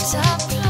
top